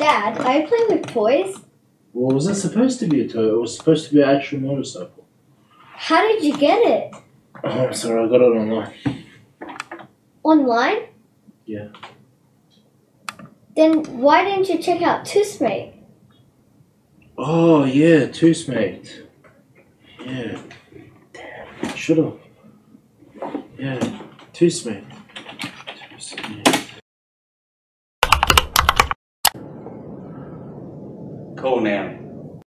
Dad, are you playing with toys? Well, wasn't supposed to be a toy. It was supposed to be an actual motorcycle. How did you get it? Oh, I'm sorry, I got it online. Online? Yeah. Then why didn't you check out Toosmate? Oh, yeah, Toosmate. Yeah. Damn, should have. Yeah. Toosmate. Conan.